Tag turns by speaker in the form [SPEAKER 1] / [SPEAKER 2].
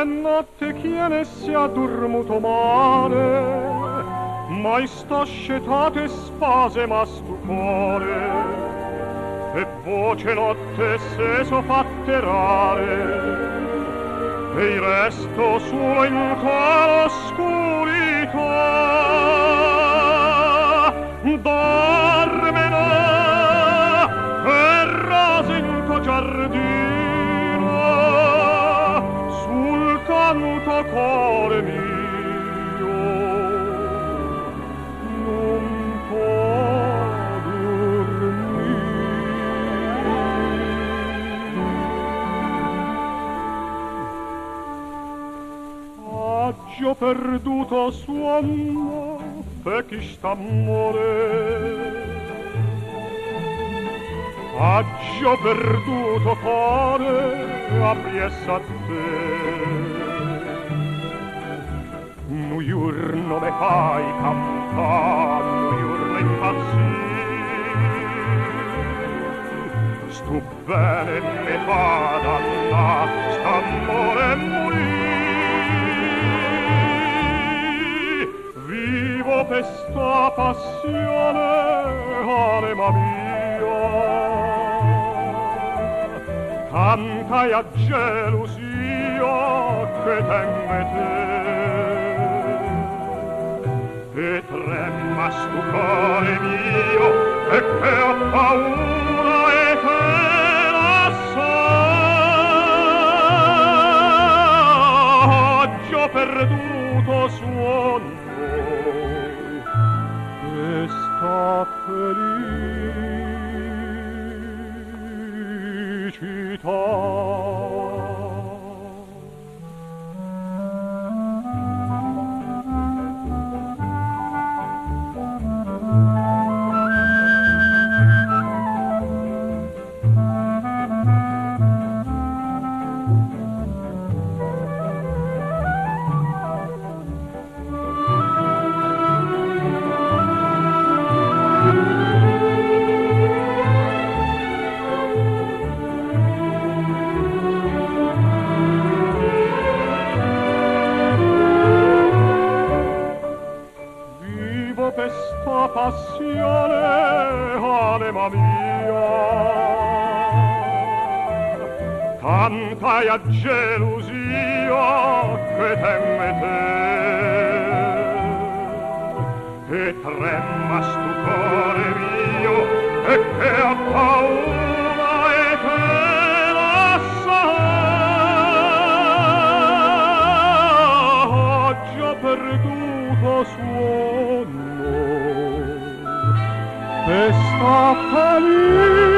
[SPEAKER 1] E notte chiene si ha dormuto male, mai sta scetate spase ma stupore, e voce notte se so fatte rare, e il resto solo in quella oscurità giardino sul canto cuore mio. Non può dormire. Aggio perduto suono per chi sta amore Aggio perduto cuore appiessa a te. Nu giorno me fai cantare, nu giorno impazzire Stu bene me fa danna, st'amore morire Vivo per sta passione, anima mia ancaia gelusia che temme te e tremmas tu core mio e che ho paura e te la saggio perduto suon e sta felice. Talk. Anima mia. Cantai a gelosia che temme te. E tremma stu cuore mio, e che ha suono e sta felice